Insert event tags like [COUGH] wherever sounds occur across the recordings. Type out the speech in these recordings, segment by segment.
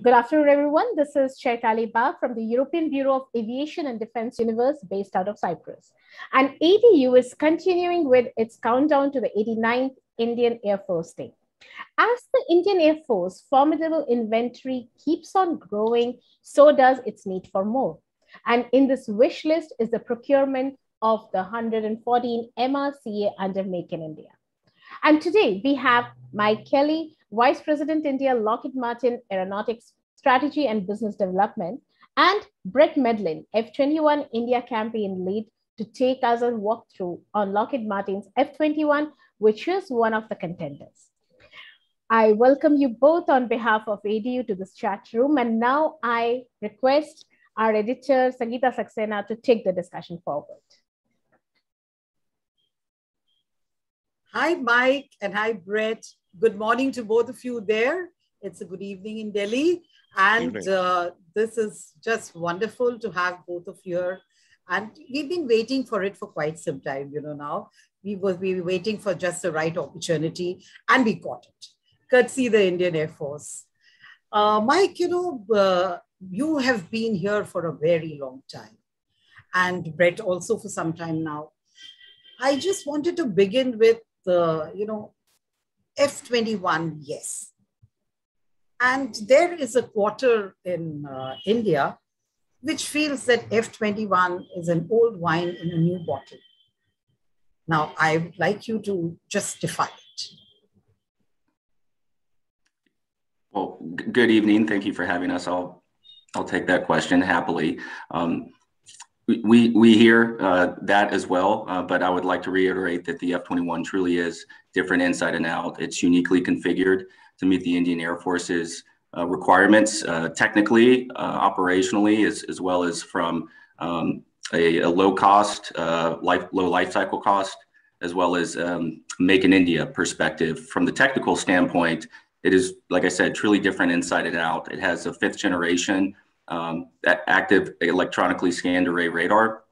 Good afternoon, everyone. This is Chaitali Bag from the European Bureau of Aviation and Defense Universe based out of Cyprus. And ADU is continuing with its countdown to the 89th Indian Air Force Day. As the Indian Air Force formidable inventory keeps on growing, so does its need for more. And in this wish list is the procurement of the 114 MRCA under Make in India. And today we have Mike Kelley, Vice President India, Lockheed Martin Aeronautics Strategy and Business Development, and Brett Medlin, F-21 India campaign lead to take us a walkthrough on Lockheed Martin's F-21, which is one of the contenders. I welcome you both on behalf of ADU to this chat room. And now I request our editor, Sangeeta Saxena, to take the discussion forward. Hi, Mike, and hi, Brett. Good morning to both of you there. It's a good evening in Delhi. And uh, this is just wonderful to have both of you here. And we've been waiting for it for quite some time, you know, now. We were, we were waiting for just the right opportunity, and we got it courtesy the Indian Air Force. Uh, Mike, you know, uh, you have been here for a very long time, and Brett also for some time now. I just wanted to begin with the, you know, F21, yes. And there is a quarter in uh, India which feels that F21 is an old wine in a new bottle. Now, I would like you to justify it. Well, good evening. Thank you for having us. I'll I'll take that question happily. Um, we we hear uh, that as well, uh, but I would like to reiterate that the F-21 truly is different inside and out. It's uniquely configured to meet the Indian Air Force's uh, requirements, uh, technically, uh, operationally, as as well as from um, a, a, low cost, uh, life low life cycle cost, as well as um, make in India perspective. From the technical standpoint, it is, like I said, truly different inside and out. It has a fifth generation um, active electronically scanned array radar,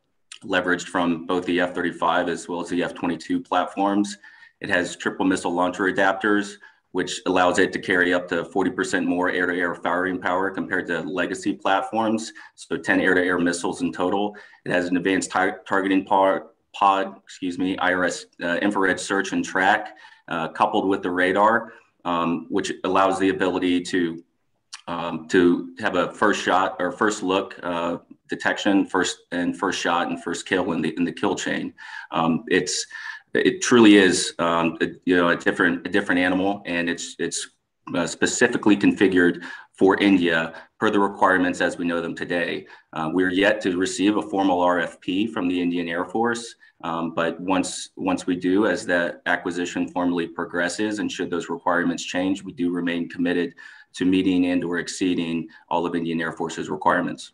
leveraged from both the F 35 as well as the F 22 platforms. It has triple missile launcher adapters, which allows it to carry up to 40% more air to air firing power compared to legacy platforms. So 10 air to air missiles in total. It has an advanced tar- targeting pod, pod, excuse me, IRS uh, infrared search and track, uh, coupled with the radar um, which allows the ability to um, to have a first shot or first look uh, detection, first and first shot and first kill in the in the kill chain. Um, it's it truly is um, a, you know a different a different animal, and it's it's uh, specifically configured for India per the requirements as we know them today. Uh, we're yet to receive a formal RFP from the Indian Air Force. Um, but once once we do, as that acquisition formally progresses, and should those requirements change, we do remain committed to meeting and or exceeding all of Indian Air Force's requirements.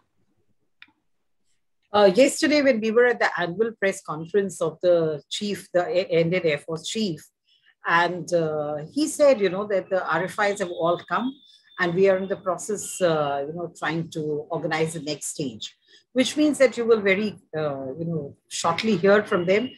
Uh, yesterday, when we were at the annual press conference of the chief, the Indian Air Force chief, and uh, he said, you know, that the RFIs have all come, and we are in the process, uh, you know, trying to organize the next stage which means that you will very, uh, you know, shortly hear from them.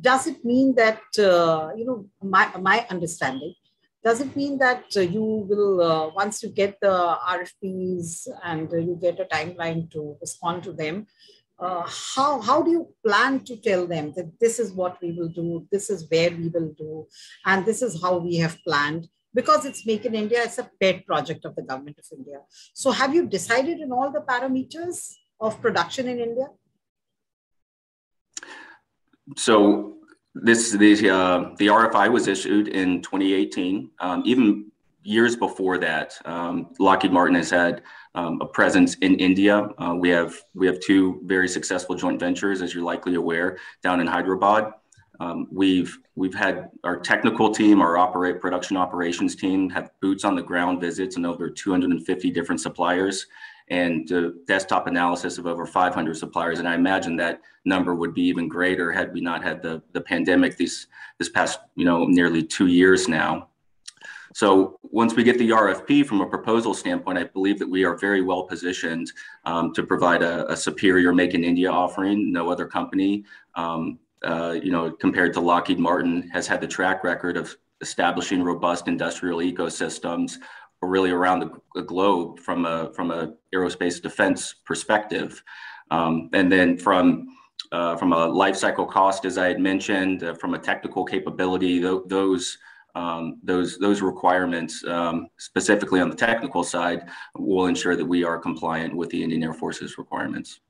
Does it mean that, uh, you know, my, my understanding, does it mean that uh, you will, uh, once you get the RFPs and you get a timeline to respond to them, uh, how, how do you plan to tell them that this is what we will do, this is where we will do, and this is how we have planned? Because it's Make in India, it's a pet project of the government of India. So have you decided in all the parameters? of production in India? So this the uh, the RFI was issued in 2018. Um, even years before that, um, Lockheed Martin has had um, a presence in India. Uh, we have we have two very successful joint ventures, as you're likely aware, down in Hyderabad. Um, we've we've had our technical team, our operate production operations team, have boots on the ground visits and over 250 different suppliers and uh, desktop analysis of over 500 suppliers. And I imagine that number would be even greater had we not had the, the pandemic these this past you know nearly two years now. So once we get the RFP from a proposal standpoint, I believe that we are very well positioned um, to provide a, a, superior Make in India offering. No other company, um, uh, you know, compared to Lockheed Martin, has had the track record of establishing robust industrial ecosystems really around the, the, globe from a from a aerospace defense perspective, um, and then from uh, from a life cycle cost, as I had mentioned, uh, from a technical capability, th- those um, those those requirements, um, specifically on the technical side, will ensure that we are compliant with the Indian Air Force's requirements.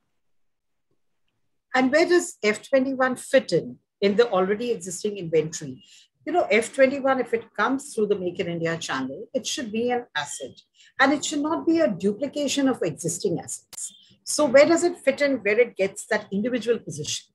And where does F-21 fit in in the already existing inventory? You know, F-21, if it comes through the Make in India channel, it should be an asset, and it should not be a duplication of existing assets. So where does it fit in? Where it gets that individual position?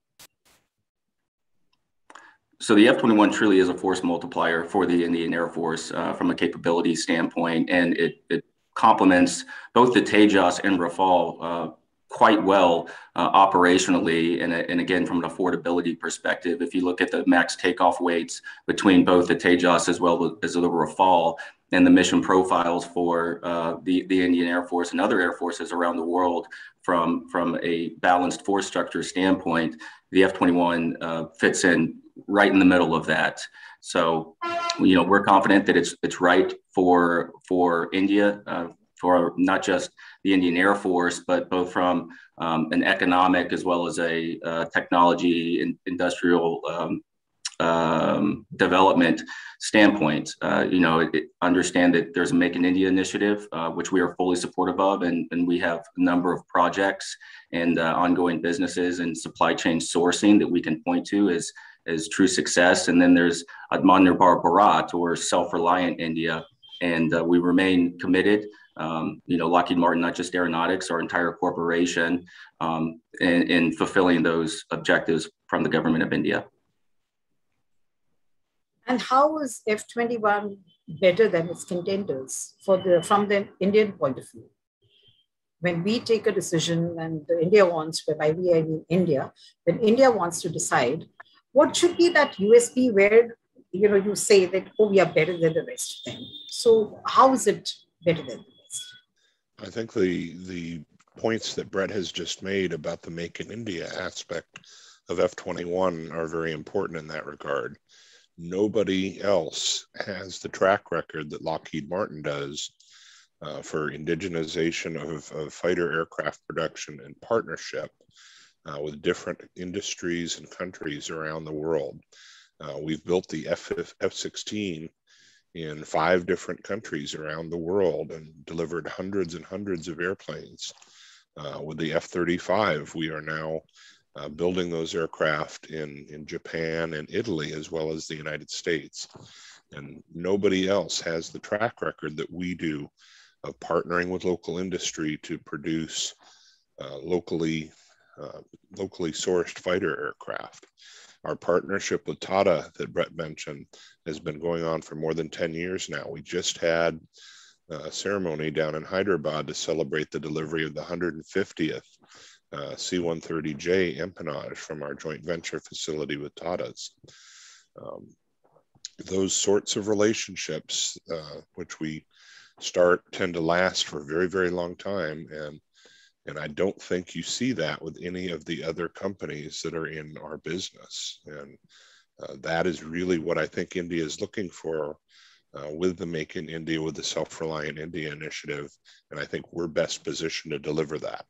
So the F-21 truly is a force multiplier for the Indian Air Force uh, from a capability standpoint, and it, it complements both the Tejas and Rafale uh, quite well uh, operationally and, and again from an affordability perspective if you look at the max takeoff weights between both the tejas as well as the rafale and the mission profiles for uh, the, the indian air force and other air forces around the world from from a balanced force structure standpoint the f-21 uh, fits in right in the middle of that. So, you know, we're confident that it's it's right for for India, uh, for not just the Indian Air Force, but both from um, an economic as well as a uh, technology and industrial um, um, development standpoint. Uh, you know, it, it understand that there's a Make in India initiative, uh, which we are fully supportive of, and, and we have a number of projects and uh, ongoing businesses and supply chain sourcing that we can point to as as true success. And then there's Atmanirbhar Bharat or self-reliant India, and uh, we remain committed. Um, you know, Lockheed Martin, not just aeronautics, our entire corporation, um, in, in fulfilling those objectives from the government of India. And how is F-21 better than its contenders for the from the Indian point of view? When we take a decision and India wants, by we I mean India, when India wants to decide what should be that USP where you know you say that oh we are better than the rest of them. So how is it better than the rest? I think the the points that Brett has just made about the Make in India aspect of F21 are very important in that regard. Nobody else has the track record that Lockheed Martin does uh, for indigenization of, of fighter aircraft production and partnership uh, with different industries and countries around the world. Uh, we've built the F, F-16 in five different countries around the world and delivered hundreds and hundreds of airplanes. Uh, with the F-35, we are now uh, building those aircraft in, in Japan and Italy, as well as the United States. And nobody else has the track record that we do of partnering with local industry to produce uh, locally uh, locally sourced fighter aircraft. Our partnership with Tata that Brett mentioned has been going on for more than 10 years now. We just had a ceremony down in Hyderabad to celebrate the delivery of the 150th uh, C-130J empennage from our joint venture facility with Tata's. Um, those sorts of relationships, uh, which we start, tend to last for a very, very long time. And and I don't think you see that with any of the other companies that are in our business. And uh, that is really what I think India is looking for uh, with the Make in India, with the Self Reliant India initiative. And I think we're best positioned to deliver that.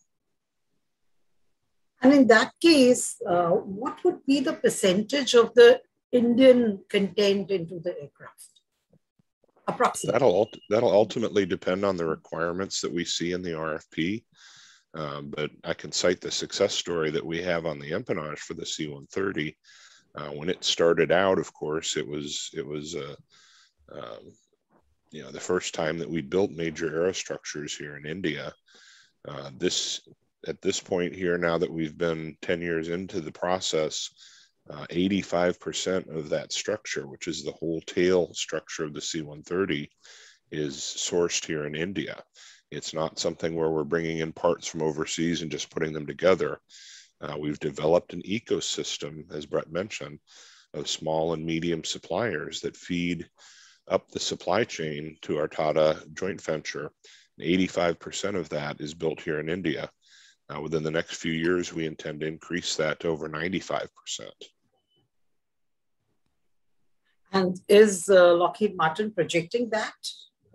And in that case, uh, what would be the percentage of the Indian content into the aircraft? Approximately. That'll, that'll ultimately depend on the requirements that we see in the RFP. Um, but I can cite the success story that we have on the empennage for the C-130. Uh, when it started out, of course, it was it was uh, um, you know the first time that we built major aerostructures here in India. Uh, this at this point here, now that we've been 10 years into the process, 85% uh, of that structure, which is the whole tail structure of the C-130, is sourced here in India. It's not something where we're bringing in parts from overseas and just putting them together. Uh, we've developed an ecosystem, as Brett mentioned, of small and medium suppliers that feed up the supply chain to our Tata joint venture. 85% of that is built here in India. Uh, within the next few years, we intend to increase that to over 95%. And is uh, Lockheed Martin projecting that?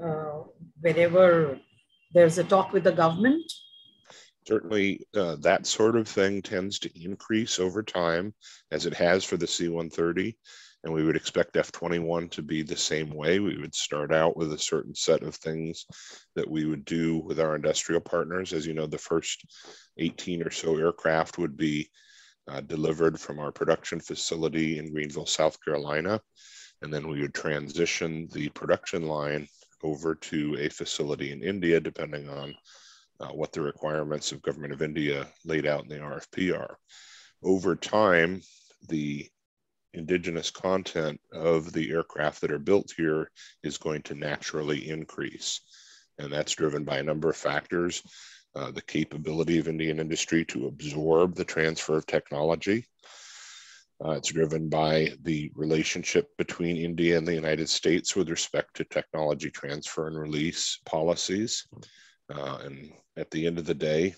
uh, whenever there's a talk with the government? Certainly, uh, that sort of thing tends to increase over time, as it has for the C 130. And we would expect F21 to be the same way. We would start out with a certain set of things that we would do with our industrial partners. As you know, the first 18 or so aircraft would be uh, delivered from our production facility in Greenville, South Carolina. And then we would transition the production line over to a facility in India, depending on uh, what the requirements of Government of India laid out in the RFP are. Over time, the indigenous content of the aircraft that are built here is going to naturally increase. And that's driven by a number of factors. Uh, the capability of Indian industry to absorb the transfer of technology. Uh, it's driven by the relationship between India and the United States with respect to technology transfer and release policies. Uh, and at the end of the day,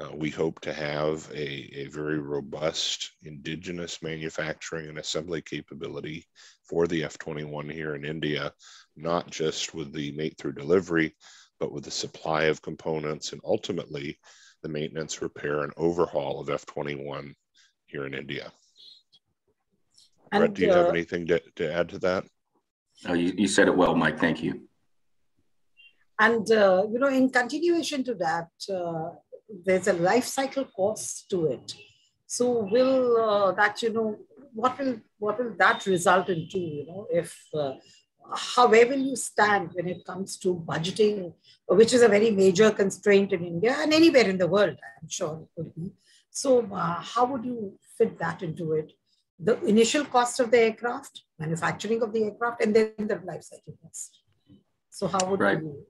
uh, we hope to have a, a very robust indigenous manufacturing and assembly capability for the F 21 here in India, not just with the mate through delivery, but with the supply of components and ultimately the maintenance, repair, and overhaul of F 21 here in India. And, Brett, do you uh, have anything to, to add to that? No, you, you said it well, Mike. Thank you. And, uh, you know, in continuation to that, uh, there's a life cycle cost to it. So will uh, that, you know, what will what will that result into, you know, if uh, how where will you stand when it comes to budgeting, which is a very major constraint in India and anywhere in the world, I'm sure it will be. So uh, how would you fit that into it? The initial cost of the aircraft, manufacturing of the aircraft, and then the life cycle cost. So how would right. you?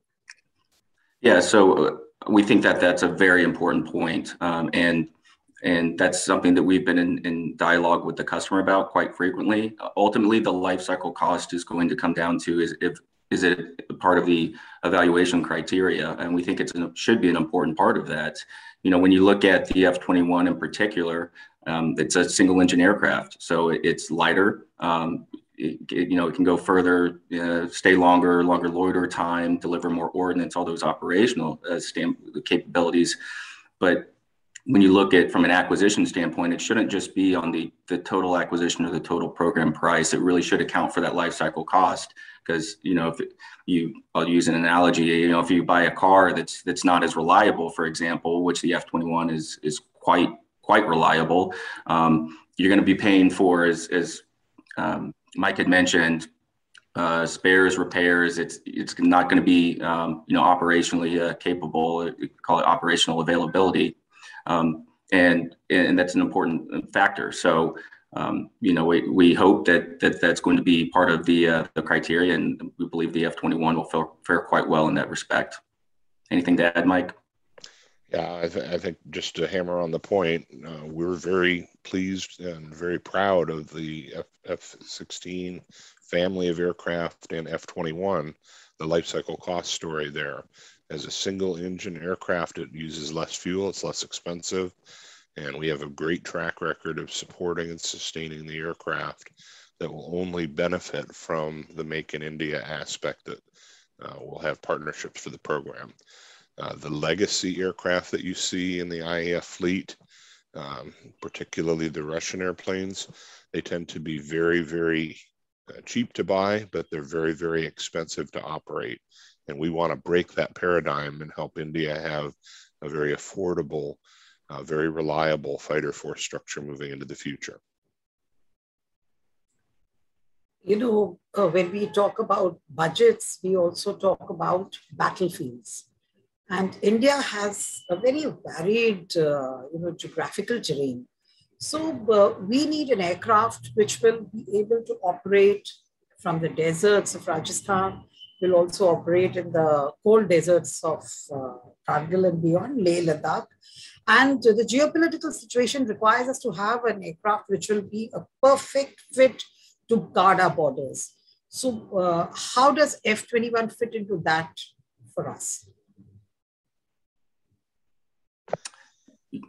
Yeah, so uh, we think that that's a very important point. Um, and and that's something that we've been in, in, dialogue with the customer about quite frequently. ultimately, the life cycle cost is going to come down to is if is it part of the evaluation criteria, and we think it should be an important part of that. You know, when you look at the F-21 in particular, um, it's a single engine aircraft, so it's lighter. Um, it, you know, it can go further, uh, stay longer, longer loiter time, deliver more ordnance, all those operational uh, capabilities. But when you look at from an acquisition standpoint, it shouldn't just be on the, the total acquisition or the total program price. It really should account for that life cycle cost. Because you know, if you, I'll use an analogy. You know, if you buy a car that's that's not as reliable, for example, which the F21 is is quite quite reliable, um, you're going to be paying for as as um, Mike had mentioned uh, spares, repairs. It's it's not going to be um, you know operationally uh, capable. Call it operational availability, um, and and that's an important factor. So um, you know we, we hope that, that that's going to be part of the uh, the criteria, and we believe the F twenty one will fare quite well in that respect. Anything to add, Mike? Yeah, I, th- I, think just to hammer on the point, uh, we're very pleased and very proud of the F 16 family of aircraft and F 21, the life cycle cost story there. As a single engine aircraft, it uses less fuel, it's less expensive, and we have a great track record of supporting and sustaining the aircraft that will only benefit from the Make in India aspect that uh, will have partnerships for the program. Uh, the legacy aircraft that you see in the IAF fleet, um, particularly the Russian airplanes, they tend to be very, very uh, cheap to buy, but they're very, very expensive to operate. And we want to break that paradigm and help India have a very affordable, uh, very reliable fighter force structure moving into the future. You know, uh, when we talk about budgets, we also talk about battlefields. And India has a very varied, uh, you know, geographical terrain. So uh, we need an aircraft which will be able to operate from the deserts of Rajasthan, will also operate in the cold deserts of uh, Kargil and beyond, Leh, Ladakh. And the geopolitical situation requires us to have an aircraft which will be a perfect fit to guard our borders. So uh, how does F-21 fit into that for us?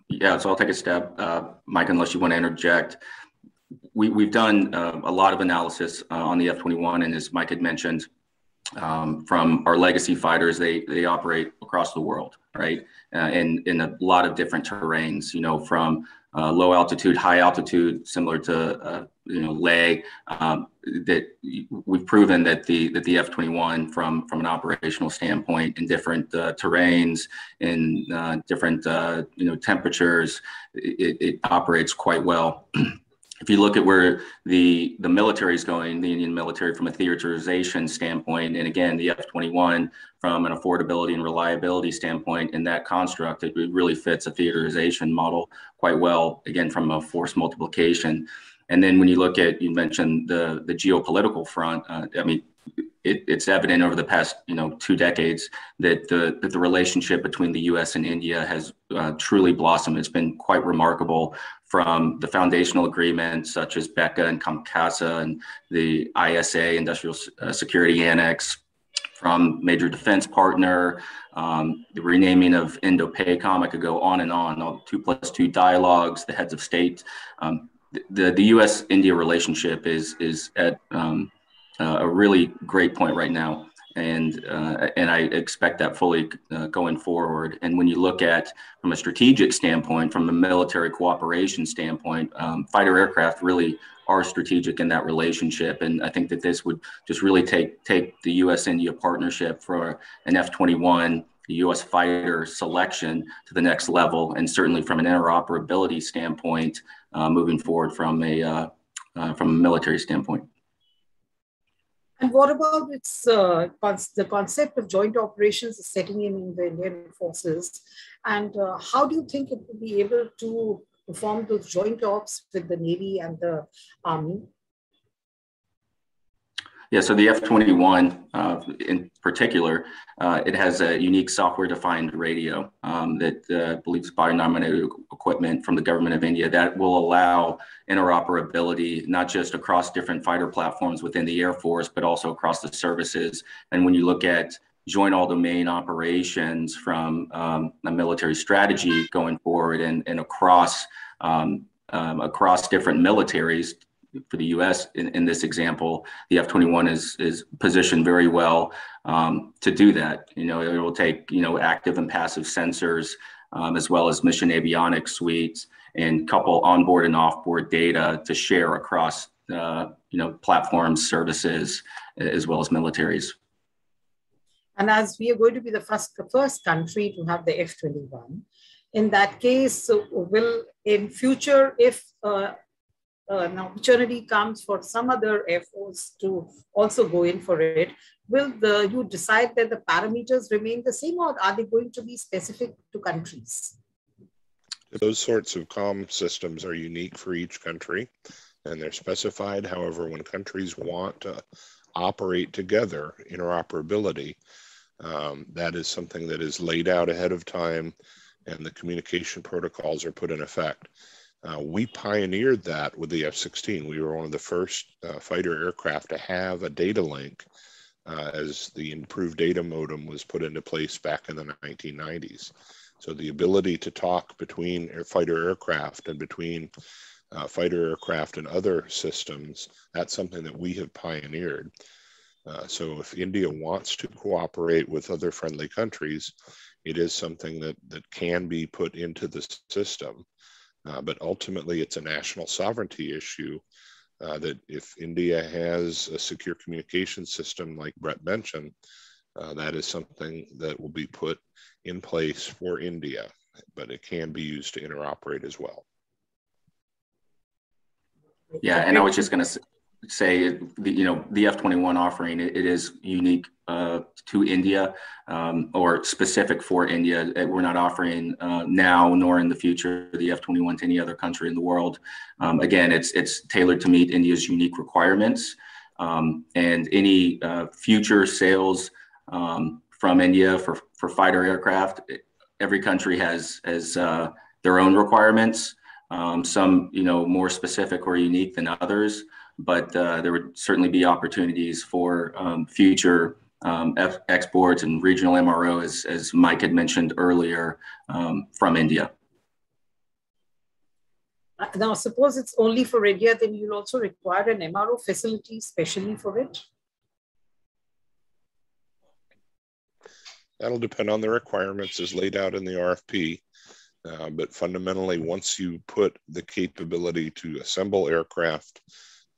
Yeah, so I'll take a step, uh, Mike, unless you want to interject. We, we've done uh, a lot of analysis uh, on the F-21, and as Mike had mentioned, um, from our legacy fighters, they they operate across the world, right? Uh, in in a lot of different terrains. You know, from uh, low altitude, high altitude, similar to uh, you know Leh. Um, that we've proven that the that the F-21 from from an operational standpoint in different uh, terrains, in uh, different uh, you know temperatures, it, it operates quite well. [CLEARS THROAT] if you look at where the the military is going, the Indian military from a theaterization standpoint, and again the F-21 from an affordability and reliability standpoint, in that construct, it really fits a theaterization model quite well. Again, from a force multiplication, and then when you look at you mentioned the the geopolitical front, uh, I mean. It, it's evident over the past, you know, two decades that the that the relationship between the U.S. and India has uh, truly blossomed. It's been quite remarkable from the foundational agreements such as BECA and COMCASA and the ISA, Industrial uh, Security Annex, from major defense partner, um, the renaming of Indo-PACOM. I could go on and on, all two plus two dialogues, the heads of state. Um, the, the U.S.-India relationship is, is at um, uh, a really great point right now and uh, and I expect that fully uh, going forward. And when you look at from a strategic standpoint, from a military cooperation standpoint, um, fighter aircraft really are strategic in that relationship. And I think that this would just really take take the U.S.-India partnership for an F-21 the U.S. fighter selection to the next level, and certainly from an interoperability standpoint, uh, moving forward from a uh, uh, from a military standpoint. And what about its uh, the concept of joint operations setting in in the Indian forces? And uh, how do you think it will be able to perform those joint ops with the Navy and the Army? Yeah, so the F-21 uh, in particular, uh, it has a unique software-defined radio um, that uh, believes bionominated equipment from the government of India that will allow interoperability, not just across different fighter platforms within the Air Force, but also across the services. And when you look at joint all domain operations from um, a military strategy going forward and, and across um, um, across different militaries for the U.S. in, in this example, the F-21 is is positioned very well um, to do that. You know, it will take you know active and passive sensors um, as well as mission avionics suites and couple onboard and offboard data to share across uh, you know platforms, services, as well as militaries. And as we are going to be the first the first country to have the F-21, in that case, so will in future if uh, an opportunity comes for some other Force to also go in for it, will the you decide that the parameters remain the same or are they going to be specific to countries? Those sorts of COM systems are unique for each country and they're specified. However, when countries want to operate together, interoperability, um, that is something that is laid out ahead of time and the communication protocols are put in effect. Uh, we pioneered that with the F 16. We were one of the first uh, fighter aircraft to have a data link uh, as the improved data modem was put into place back in the 1990s. So the ability to talk between air fighter aircraft and between uh, fighter aircraft and other systems, that's something that we have pioneered. Uh, so if India wants to cooperate with other friendly countries, it is something that, that can be put into the system. Uh, but ultimately, it's a national sovereignty issue uh, that if India has a secure communication system like Brett mentioned, uh, that is something that will be put in place for India, but it can be used to interoperate as well. Yeah, and I was just going to say, the, you know, the F-21 offering, it, it is unique uh, to India um, or specific for India. Uh, we're not offering uh, now nor in the future the F-21 to any other country in the world. Um, again, it's, it's tailored to meet India's unique requirements um, and any uh, future sales um, from India for, for fighter aircraft, every country has, has uh, their own requirements. Um, some, you know, more specific or unique than others but uh, there would certainly be opportunities for um, future um, F- exports and regional MRO, as, as Mike had mentioned earlier, um, from India. Uh, now, suppose it's only for India, then you'll also require an MRO facility specially for it? That'll depend on the requirements as laid out in the RFP. Uh, but fundamentally, once you put the capability to assemble aircraft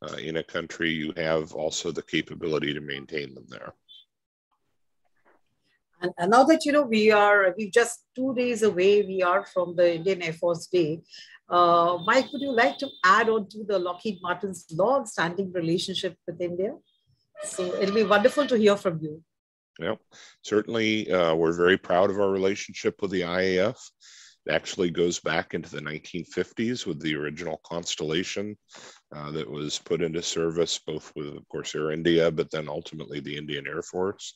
uh, in a country, you have also the capability to maintain them there. And, and, now that you know we are we just two days away, we are from the Indian Air Force Day. Uh, Mike, would you like to add on to the Lockheed Martin's long-standing relationship with India? So it'll be wonderful to hear from you. Yeah, certainly uh, we're very proud of our relationship with the IAF. It actually goes back into the 1950s with the original Constellation uh, that was put into service, both with, of course, Air India, but then ultimately the Indian Air Force.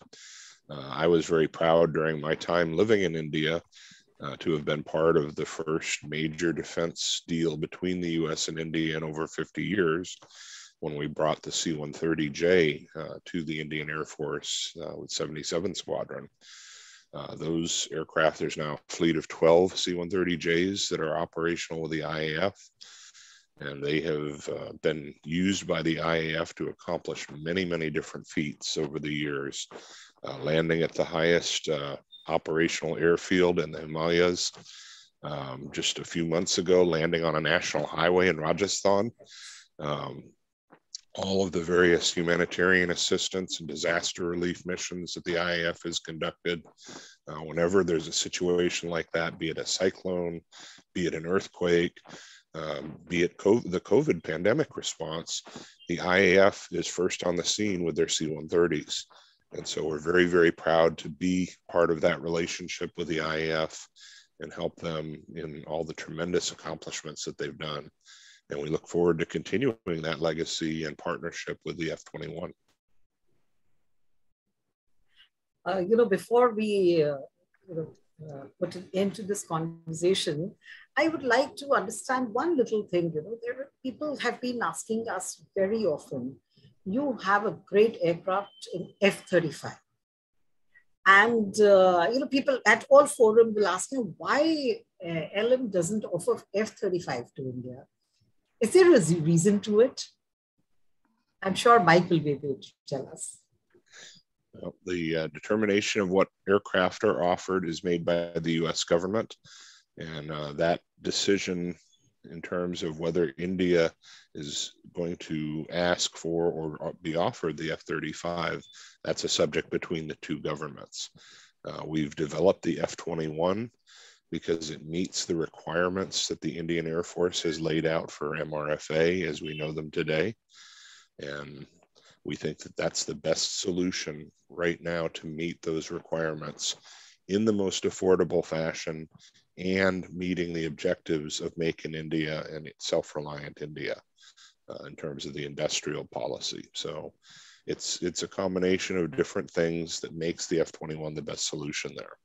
Uh, I was very proud during my time living in India uh, to have been part of the first major defense deal between the US and India in over 50 years when we brought the C 130J uh, to the Indian Air Force uh, with 77 Squadron. Uh, those aircraft, there's now a fleet of 12 C 130Js that are operational with the IAF. And they have uh, been used by the IAF to accomplish many, many different feats over the years, uh, landing at the highest uh, operational airfield in the Himalayas. Um, just a few months ago, landing on a national highway in Rajasthan. Um, all of the various humanitarian assistance and disaster relief missions that the IAF has conducted. Uh, whenever there's a situation like that, be it a cyclone, be it an earthquake, um, be it the COVID pandemic response, the IAF is first on the scene with their C 130s. And so we're very, very proud to be part of that relationship with the IAF and help them in all the tremendous accomplishments that they've done and we look forward to continuing that legacy and partnership with the F-21. Uh, you know, before we uh, you know, uh, put an end to this conversation, I would like to understand one little thing. You know, there are, people have been asking us very often. You have a great aircraft in F-35, and uh, you know, people at all forum will ask me why uh, LM doesn't offer F-35 to India. Is there a reason to it? I'm sure Mike will be able to tell us. Well, the uh, determination of what aircraft are offered is made by the US government. And uh, that decision in terms of whether India is going to ask for or be offered the F 35, that's a subject between the two governments. Uh, we've developed the F 21 because it meets the requirements that the Indian Air Force has laid out for MRFA as we know them today. And we think that that's the best solution right now to meet those requirements in the most affordable fashion and meeting the objectives of making India and self reliant India uh, in terms of the industrial policy. So it's, it's a combination of different things that makes the F 21 the best solution there.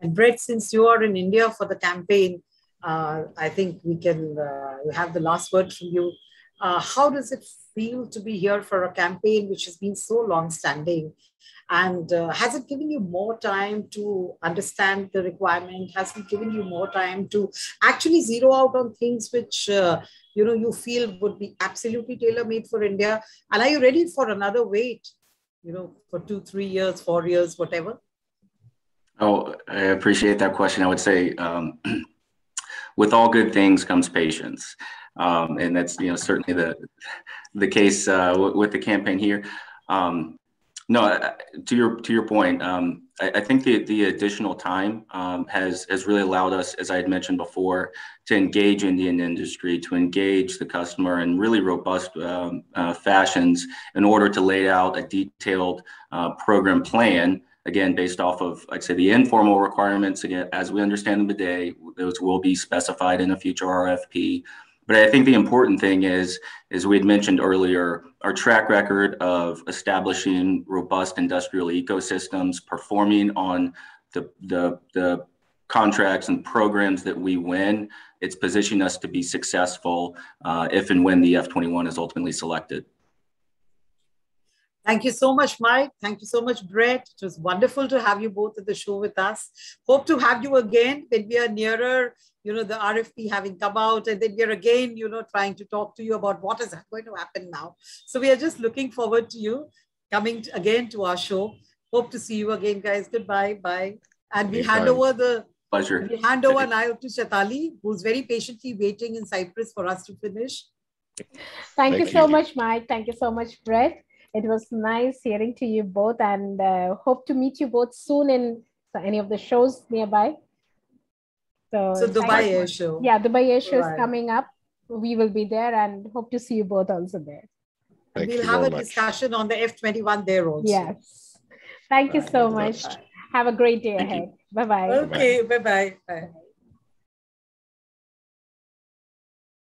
And Brett, since you are in India for the campaign, uh, I think we can uh, have the last word from you. Uh, how does it feel to be here for a campaign which has been so long standing? And uh, has it given you more time to understand the requirement? Has it given you more time to actually zero out on things which uh, you know you feel would be absolutely tailor made for India? And are you ready for another wait? You know, for two, three years, four years, whatever. Oh, I appreciate that question. I would say, um, [CLEARS THROAT] with all good things comes patience, um, and that's you know certainly the the case uh, with the campaign here. Um, no, to your to your point, um, I, I, think the the additional time um, has has really allowed us, as I had mentioned before, to engage Indian industry, to engage the customer in really robust um, uh, fashions in order to lay out a detailed uh, program plan again, based off of, I'd say, the informal requirements, again, as we understand them today, those will be specified in a future RFP. But I think the important thing is, as we had mentioned earlier, our track record of establishing robust industrial ecosystems, performing on the, the, the contracts and programs that we win, it's positioning us to be successful uh, if and when the F-21 is ultimately selected. Thank you so much, Mike. Thank you so much, Brett. It was wonderful to have you both at the show with us. Hope to have you again when we are nearer, you know, the RFP having come out, and then we're again, you know, trying to talk to you about what is going to happen now. So we are just looking forward to you coming again to our show. Hope to see you again, guys. Goodbye. Bye. And we hand over the pleasure. We hand over now to Chaitali, who's very patiently waiting in Cyprus for us to finish. Thank, Thank you, you so much, Mike. Thank you so much, Brett. It was nice hearing to you both and uh, hope to meet you both soon in any of the shows nearby. So, so Dubai Air Show. Yeah, Dubai Air Show is coming up. We will be there and hope to see you both also there. Thank we'll have a much. discussion on the F21 there also. Yes. Thank you so much. Have a great day Thank ahead. Bye bye. Okay, bye bye bye.